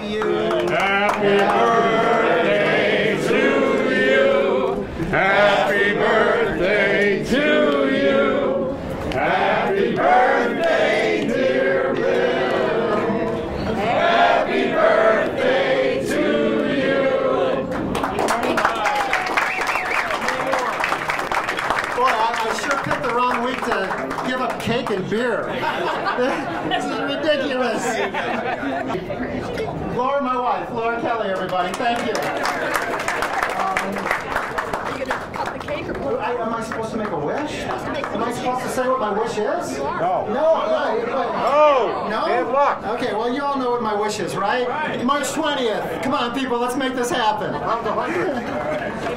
you. Happy birthday to you. Happy birthday to you. Happy birthday, dear Bill. Happy birthday to you. Boy, I, I sure picked the wrong week to give up cake and beer. this is ridiculous. Laura, Laura Kelly, everybody. Thank you. Are you gonna cut the cake or blow? I, am I supposed to make a wish? Am I supposed to say what my wish is? No. No, no. No? bad luck. Okay, well, you all know what my wish is, right? right. March 20th. Come on, people, let's make this happen. How's the hundred?